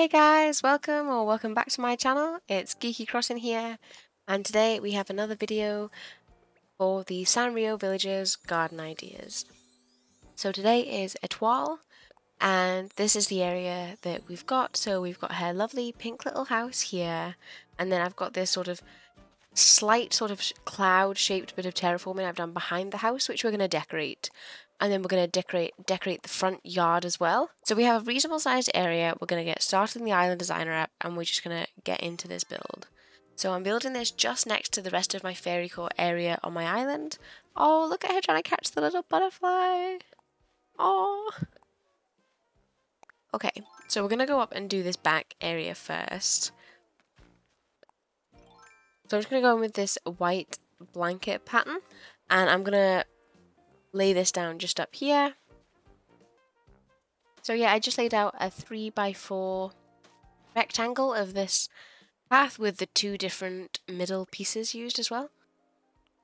Hey guys, welcome or welcome back to my channel. It's Geeky Crossing here and today we have another video for the Sanrio Villagers Garden Ideas. So today is Etoile and this is the area that we've got. So we've got her lovely pink little house here and then I've got this sort of slight sort of cloud shaped bit of terraforming I've done behind the house which we're going to decorate and then we're going to decorate decorate the front yard as well. So we have a reasonable sized area. We're going to get started in the Island Designer app and we're just going to get into this build. So I'm building this just next to the rest of my fairy core area on my island. Oh, look at her trying to catch the little butterfly. Oh. Okay, so we're going to go up and do this back area first. So I'm just going to go in with this white blanket pattern and I'm going to lay this down just up here. So yeah, I just laid out a 3 by 4 rectangle of this path with the two different middle pieces used as well.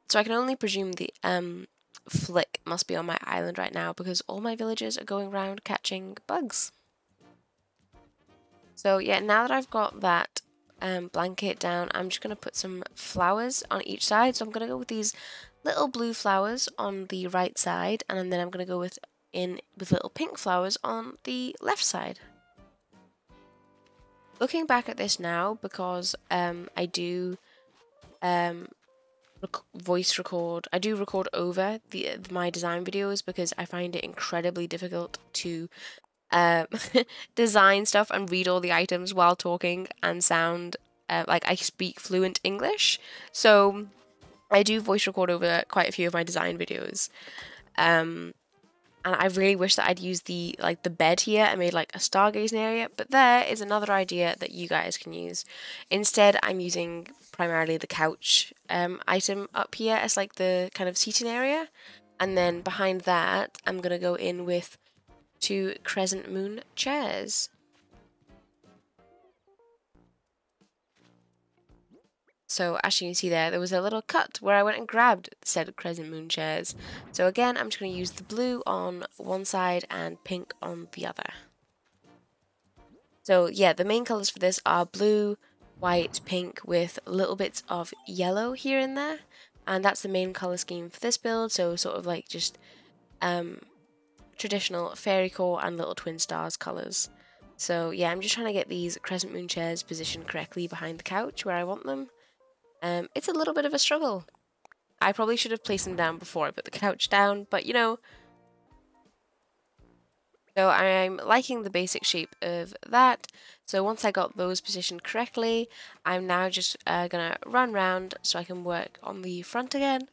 So I can only presume the um, Flick must be on my island right now because all my villagers are going around catching bugs. So yeah, now that I've got that um, blanket down, I'm just going to put some flowers on each side. So I'm going to go with these little blue flowers on the right side and then I'm going to go with in with little pink flowers on the left side. Looking back at this now because um, I do um, rec voice record, I do record over the my design videos because I find it incredibly difficult to um, design stuff and read all the items while talking and sound uh, like I speak fluent English. So I do voice record over quite a few of my design videos. Um, and I really wish that I'd used the like the bed here and made like a stargazing area, but there is another idea that you guys can use. Instead, I'm using primarily the couch um, item up here as like the kind of seating area, and then behind that, I'm gonna go in with two crescent moon chairs. So as you can see there, there was a little cut where I went and grabbed said Crescent Moon chairs. So again, I'm just going to use the blue on one side and pink on the other. So yeah, the main colours for this are blue, white, pink with little bits of yellow here and there. And that's the main colour scheme for this build, so sort of like just um, traditional fairy core and little twin stars colours. So yeah, I'm just trying to get these crescent moon chairs positioned correctly behind the couch where I want them. Um, it's a little bit of a struggle. I probably should have placed them down before I put the couch down, but you know. So I'm liking the basic shape of that. So once I got those positioned correctly, I'm now just uh, to run round so I can work on the front again.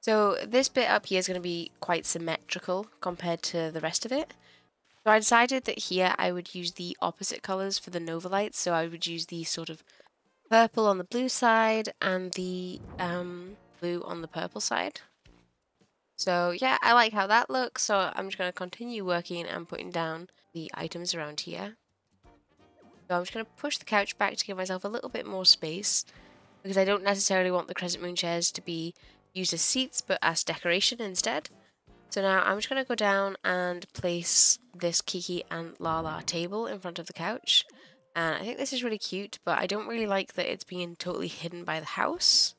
So this bit up here is going to be quite symmetrical compared to the rest of it. So I decided that here I would use the opposite colours for the Nova Lights. So I would use the sort of purple on the blue side and the um, blue on the purple side. So yeah, I like how that looks, so I'm just going to continue working and putting down the items around here. So I'm just going to push the couch back to give myself a little bit more space, because I don't necessarily want the Crescent Moon chairs to be used as seats, but as decoration instead. So now I'm just going to go down and place this Kiki and Lala table in front of the couch. And I think this is really cute, but I don't really like that it's being totally hidden by the house.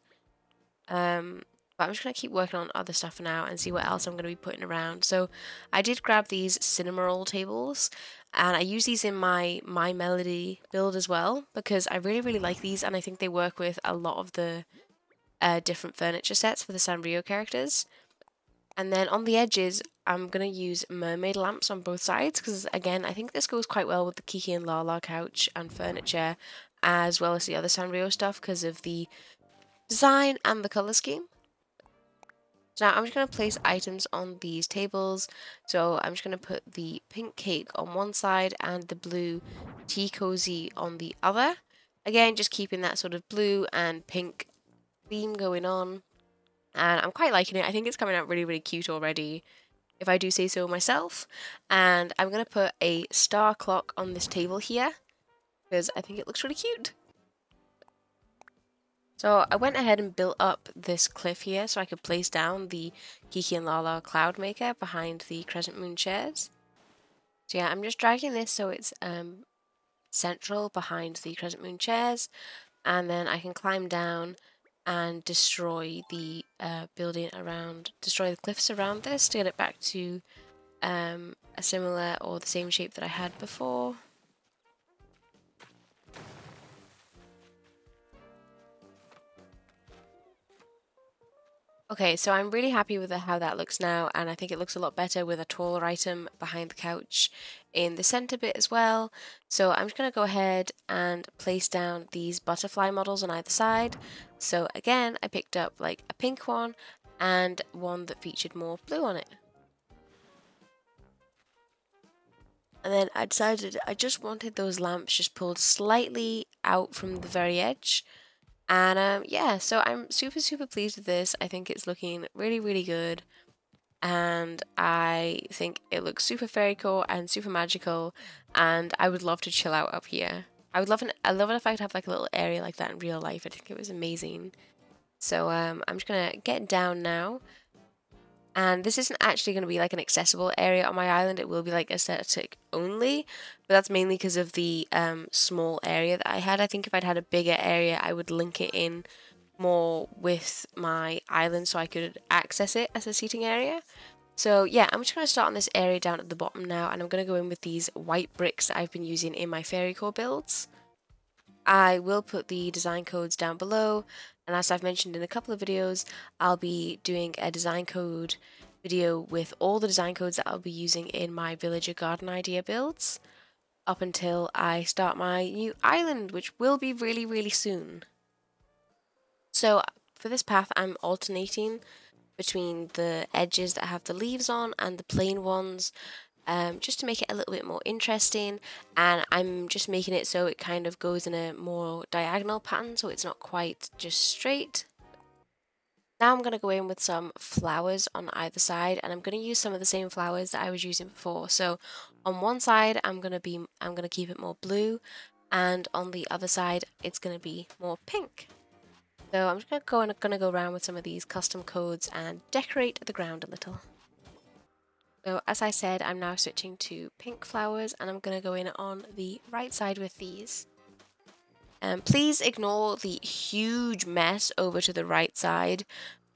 Um, but I'm just going to keep working on other stuff now and see what else I'm going to be putting around. So I did grab these Cinnamoroll tables and I use these in my My Melody build as well because I really, really like these and I think they work with a lot of the uh, different furniture sets for the Sanrio characters. And then on the edges, I'm going to use mermaid lamps on both sides because, again, I think this goes quite well with the Kiki and Lala couch and furniture as well as the other Sanrio stuff because of the design and the colour scheme. So now I'm just going to place items on these tables. So I'm just going to put the pink cake on one side and the blue tea cozy on the other. Again, just keeping that sort of blue and pink theme going on. And I'm quite liking it. I think it's coming out really, really cute already if I do say so myself. And I'm going to put a star clock on this table here because I think it looks really cute. So I went ahead and built up this cliff here so I could place down the Kiki and Lala Cloud Maker behind the Crescent Moon chairs. So yeah, I'm just dragging this so it's um, central behind the Crescent Moon chairs. And then I can climb down and destroy the uh, building around, destroy the cliffs around this to get it back to um, a similar or the same shape that I had before. Okay, so I'm really happy with how that looks now, and I think it looks a lot better with a taller item behind the couch in the center bit as well. So I'm just going to go ahead and place down these butterfly models on either side. So again, I picked up like a pink one and one that featured more blue on it. And then I decided I just wanted those lamps just pulled slightly out from the very edge and um, yeah, so I'm super, super pleased with this. I think it's looking really, really good. And I think it looks super fairy core and super magical. And I would love to chill out up here. I would love it. I love it if I could have like a little area like that in real life. I think it was amazing. So um, I'm just gonna get down now and this isn't actually going to be like an accessible area on my island. It will be like aesthetic only, but that's mainly because of the um, small area that I had. I think if I'd had a bigger area, I would link it in more with my island so I could access it as a seating area. So yeah, I'm just going to start on this area down at the bottom now, and I'm going to go in with these white bricks that I've been using in my fairy core builds. I will put the design codes down below and as I've mentioned in a couple of videos I'll be doing a design code video with all the design codes that I'll be using in my villager garden idea builds up until I start my new island which will be really really soon. So for this path I'm alternating between the edges that have the leaves on and the plain ones um, just to make it a little bit more interesting and I'm just making it so it kind of goes in a more diagonal pattern so it's not quite just straight. Now I'm going to go in with some flowers on either side and I'm going to use some of the same flowers that I was using before. So on one side I'm going to be I'm going to keep it more blue and on the other side it's going to be more pink. So I'm just going to go and to go around with some of these custom codes and decorate the ground a little. So as I said, I'm now switching to pink flowers and I'm going to go in on the right side with these. Um, please ignore the huge mess over to the right side.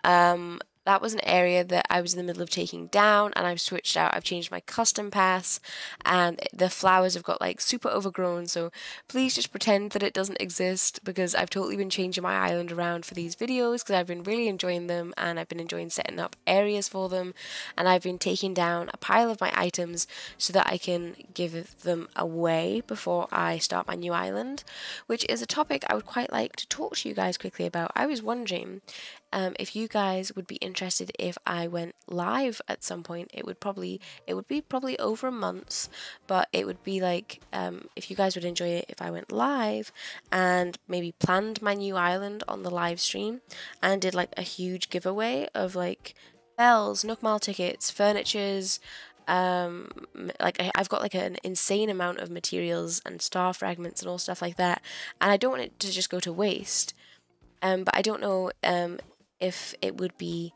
Um, that was an area that I was in the middle of taking down and I've switched out. I've changed my custom paths and the flowers have got like super overgrown. So please just pretend that it doesn't exist because I've totally been changing my island around for these videos because I've been really enjoying them and I've been enjoying setting up areas for them. And I've been taking down a pile of my items so that I can give them away before I start my new island, which is a topic I would quite like to talk to you guys quickly about. I was wondering um, if you guys would be interested if I went live at some point, it would probably it would be probably over a month, but it would be like um, if you guys would enjoy it if I went live and maybe planned my new island on the live stream and did like a huge giveaway of like bells, Nook tickets, furnitures, um like I, have got like an insane amount of materials and star fragments and all stuff like that and i don't want it to just go to waste. Um but i don't know um if it would be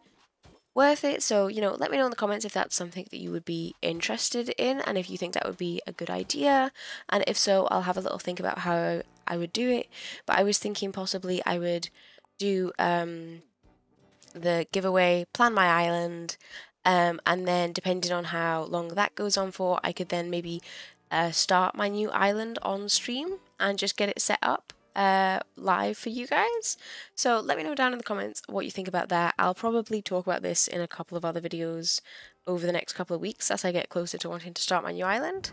worth it. So, you know, let me know in the comments if that's something that you would be interested in and if you think that would be a good idea. And if so, I'll have a little think about how I would do it. But I was thinking possibly I would do um, the giveaway, plan my island, um, and then depending on how long that goes on for, I could then maybe uh, start my new island on stream and just get it set up uh, live for you guys. So let me know down in the comments what you think about that. I'll probably talk about this in a couple of other videos over the next couple of weeks as I get closer to wanting to start my new island.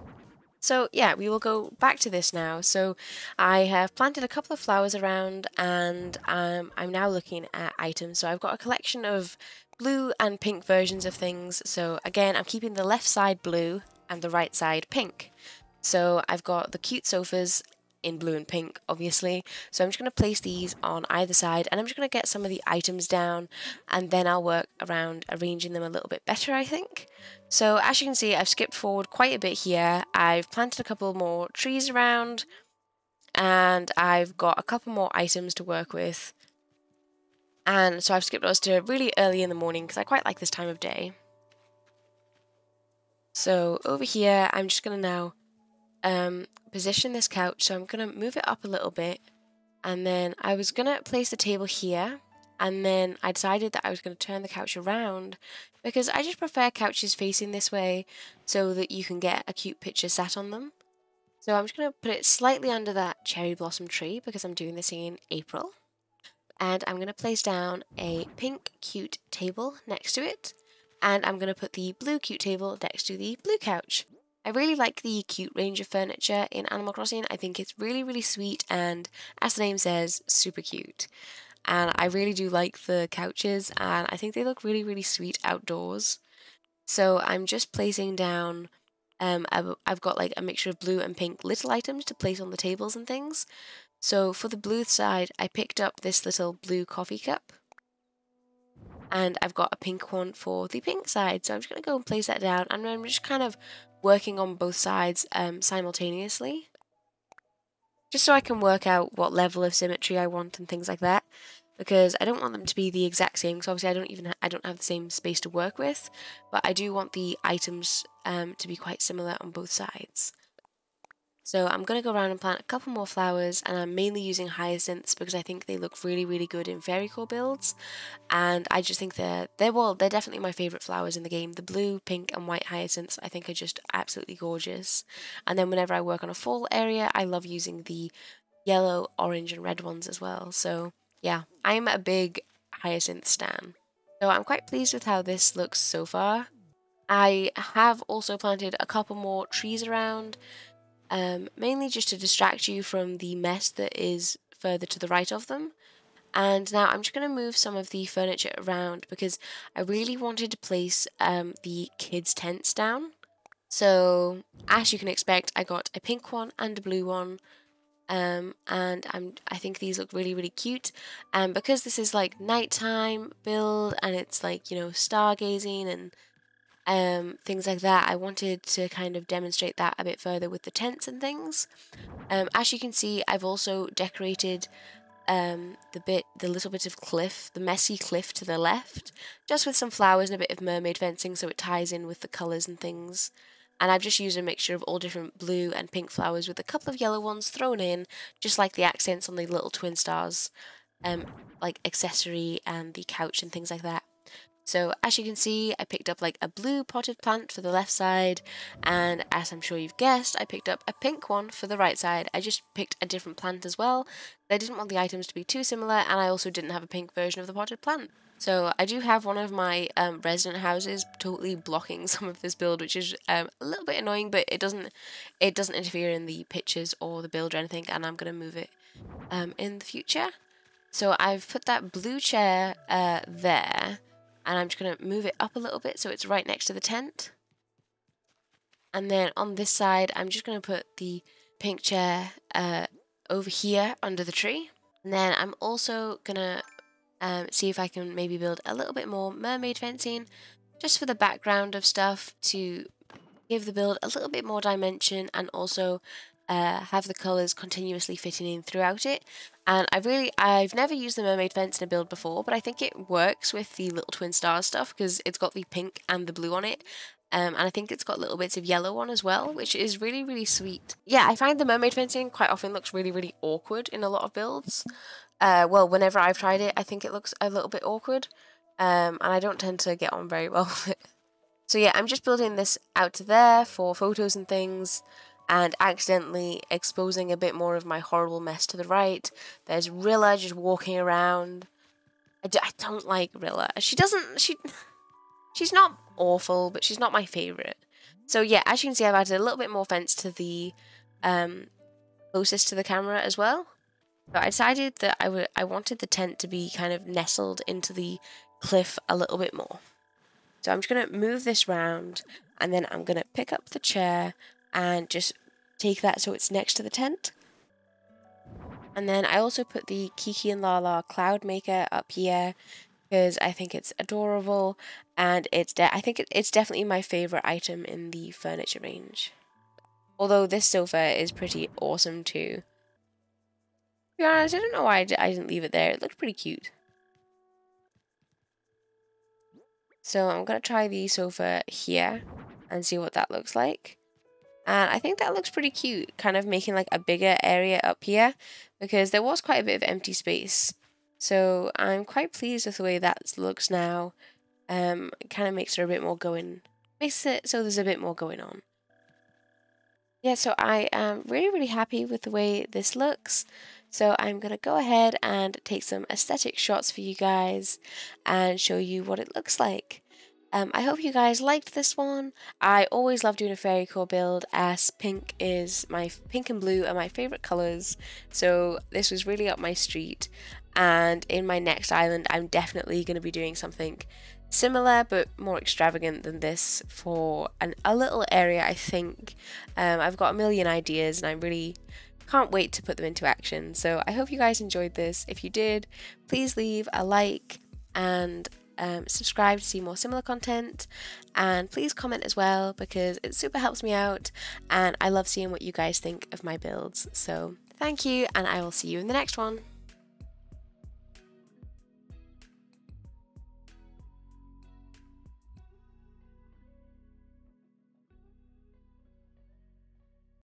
So yeah, we will go back to this now. So I have planted a couple of flowers around and um, I'm now looking at items. So I've got a collection of blue and pink versions of things. So again, I'm keeping the left side blue and the right side pink. So I've got the cute sofas in blue and pink, obviously. So I'm just going to place these on either side and I'm just going to get some of the items down and then I'll work around arranging them a little bit better, I think. So as you can see, I've skipped forward quite a bit here. I've planted a couple more trees around and I've got a couple more items to work with. And so I've skipped those to really early in the morning because I quite like this time of day. So over here, I'm just going to now um, position this couch. So I'm going to move it up a little bit. And then I was going to place the table here. And then I decided that I was going to turn the couch around because I just prefer couches facing this way so that you can get a cute picture sat on them. So I'm just going to put it slightly under that cherry blossom tree because I'm doing this in April. And I'm going to place down a pink cute table next to it. And I'm going to put the blue cute table next to the blue couch. I really like the cute range of furniture in Animal Crossing. I think it's really, really sweet and, as the name says, super cute. And I really do like the couches and I think they look really, really sweet outdoors. So I'm just placing down, um, I've, I've got like a mixture of blue and pink little items to place on the tables and things. So for the blue side, I picked up this little blue coffee cup. And I've got a pink one for the pink side. So I'm just going to go and place that down. And I'm just kind of working on both sides um, simultaneously. Just so I can work out what level of symmetry I want and things like that. Because I don't want them to be the exact same, because obviously I don't even I don't have the same space to work with, but I do want the items um, to be quite similar on both sides. So I'm going to go around and plant a couple more flowers and I'm mainly using hyacinths because I think they look really really good in fairy core builds and I just think they're, they're well they're definitely my favourite flowers in the game. The blue, pink and white hyacinths I think are just absolutely gorgeous and then whenever I work on a fall area I love using the yellow, orange and red ones as well. So yeah, I'm a big hyacinth stan. So I'm quite pleased with how this looks so far. I have also planted a couple more trees around um, mainly just to distract you from the mess that is further to the right of them. And now I'm just going to move some of the furniture around because I really wanted to place um, the kids' tents down. So, as you can expect, I got a pink one and a blue one. Um, and I'm, I think these look really, really cute. And because this is like nighttime build and it's like, you know, stargazing and um, things like that. I wanted to kind of demonstrate that a bit further with the tents and things. Um, as you can see, I've also decorated um, the bit, the little bit of cliff, the messy cliff to the left, just with some flowers and a bit of mermaid fencing so it ties in with the colours and things. And I've just used a mixture of all different blue and pink flowers with a couple of yellow ones thrown in, just like the accents on the little twin stars, um, like accessory and the couch and things like that. So as you can see, I picked up like a blue potted plant for the left side, and as I'm sure you've guessed, I picked up a pink one for the right side. I just picked a different plant as well. I didn't want the items to be too similar, and I also didn't have a pink version of the potted plant. So I do have one of my um, resident houses totally blocking some of this build, which is um, a little bit annoying, but it doesn't it doesn't interfere in the pictures or the build or anything, and I'm gonna move it um, in the future. So I've put that blue chair uh, there and I'm just going to move it up a little bit so it's right next to the tent. And then on this side, I'm just going to put the pink chair uh, over here under the tree. And then I'm also going to um, see if I can maybe build a little bit more mermaid fencing just for the background of stuff to give the build a little bit more dimension and also uh, have the colours continuously fitting in throughout it. And I really, I've never used the mermaid fence in a build before, but I think it works with the little twin stars stuff because it's got the pink and the blue on it. Um, and I think it's got little bits of yellow on as well, which is really, really sweet. Yeah, I find the mermaid fencing quite often looks really, really awkward in a lot of builds. Uh, well, whenever I've tried it, I think it looks a little bit awkward. Um, and I don't tend to get on very well with it. So yeah, I'm just building this out to there for photos and things and accidentally exposing a bit more of my horrible mess to the right. There's Rilla just walking around. I don't like Rilla. She doesn't, she, she's not awful, but she's not my favourite. So yeah, as you can see, I've added a little bit more fence to the um, closest to the camera as well. So I decided that I would I wanted the tent to be kind of nestled into the cliff a little bit more. So I'm just going to move this round and then I'm going to pick up the chair and just take that so it's next to the tent. And then I also put the Kiki and Lala Cloud Maker up here because I think it's adorable and it's I think it it's definitely my favorite item in the furniture range. Although this sofa is pretty awesome too. To be honest, I don't know why I d I didn't leave it there. It looked pretty cute. So I'm going to try the sofa here and see what that looks like. And I think that looks pretty cute, kind of making like a bigger area up here because there was quite a bit of empty space. So I'm quite pleased with the way that looks now. Um, it kind of makes it a bit more going, makes it so there's a bit more going on. Yeah, so I am really, really happy with the way this looks. So I'm going to go ahead and take some aesthetic shots for you guys and show you what it looks like. Um, I hope you guys liked this one. I always love doing a fairy core build as pink is my pink and blue are my favorite colors. So this was really up my street. And in my next island, I'm definitely going to be doing something similar but more extravagant than this for an, a little area, I think. Um, I've got a million ideas and I really can't wait to put them into action. So I hope you guys enjoyed this. If you did, please leave a like and um, subscribe to see more similar content and please comment as well because it super helps me out and I love seeing what you guys think of my builds. So thank you and I will see you in the next one.